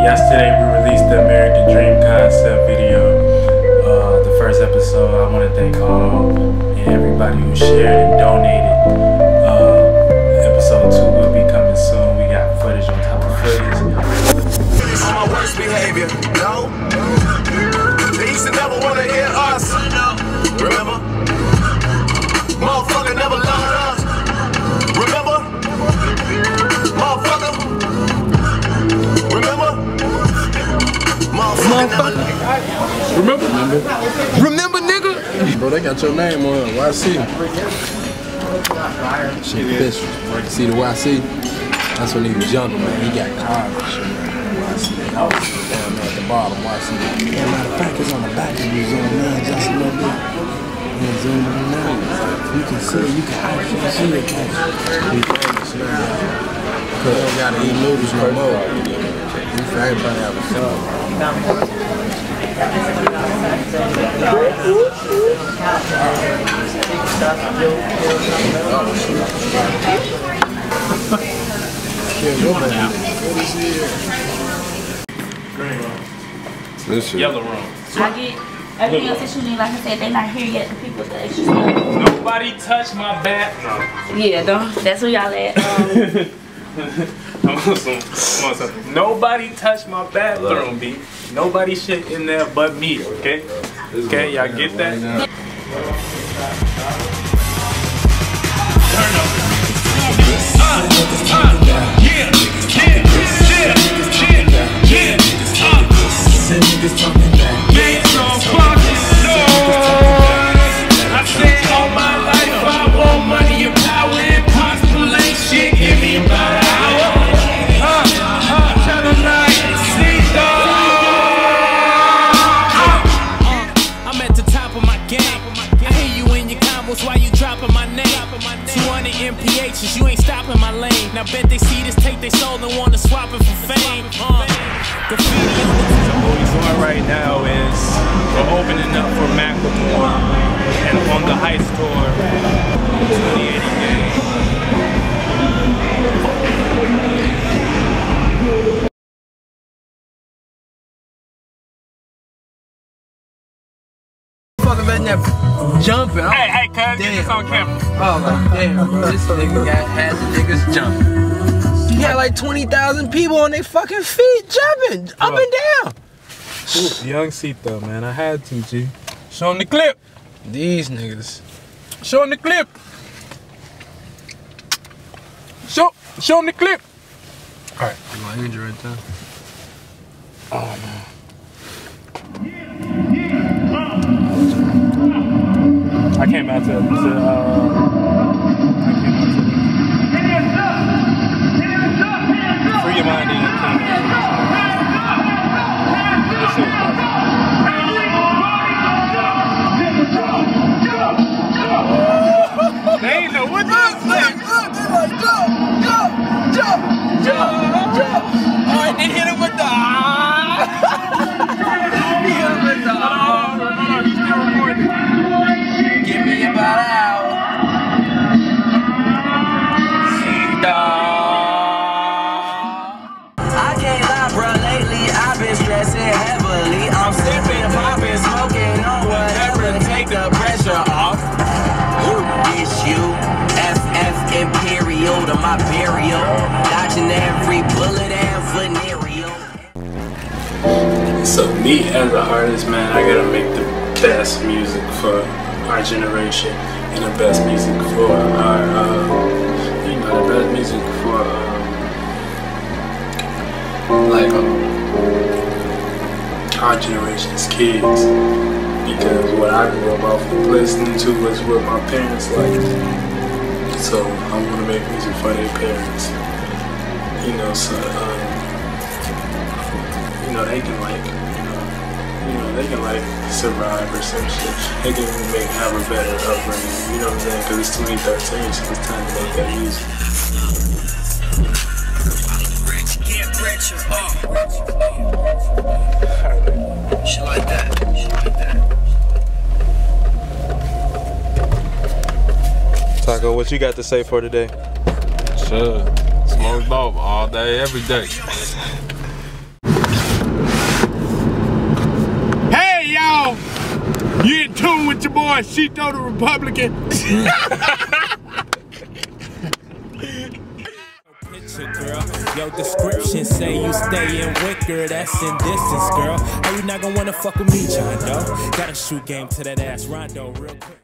Yesterday we released the American Dream concept video, uh, the first episode. I want to thank all and everybody who shared Motherfucker never Remember, nigga? Bro, they got your name on it. YC. Shit official. See the YC? That's when he was younger, man. He got cars and shit. YC. Down there at the bottom, YC. Yeah, matter of fact, it's on the back of you, zoom in just a little bit. Yeah, zoom in now. You can see, you can actually see it, catch. We famous. Cause we don't gotta eat noodles no more. For everybody have a fun. Yeah, go back. What is it? This shit. Yellow room. I get everything else that you need. Like I said, they not here yet. The people with the extra. Nobody touch my back. Yeah, don't. That's where y'all at. Um, I want some, I want some. Nobody touch my bathroom, B. Nobody shit in there but me, okay? Okay, y'all get that? Now bet they see this, take they soul and wanna swap it for fame. Uh, So what we're doing right now is we're opening up for Macklemore and on the Heist tour 2080 game. Fucking letting that jumping. Hey, hey, cuz, get this on camera. Oh, like, damn, bro. This nigga got had the niggas jumping. He had like 20,000 people on their fucking feet jumping up and down. Young Sita, man, I had to, G. Show him the clip. These niggas. Show him the clip. Show, show him the clip. All right. My injury right there. Oh, I came out to, to uh, I came out to free your mind and my burial. Dodging every bullet and venereal. So me as an artist, man, I gotta make the best music for our generation and the best music for our, uh, you know, the best music for, um, like, our generation's kids. Because what I grew up off of listening to was what my parents liked. So I want to make music for their parents. You know, so, um, you know, they can like, you know, you know, they can like survive or some shit. They can make have a better upbringing. You know what I'm saying? Because it's 2013, so it's time to make that music. Shit like that. Shit like that. Taco, what you got to say for today? Sure. Smoke dope all day, every day. Hey, y'all! You in tune with your boy, Shito the Republican. picture, girl. Your description say you stay in Wicker, that's in distance, girl. How you not gonna wanna fuck with me, John Doe? Got a shoot game to that ass Rondo real quick.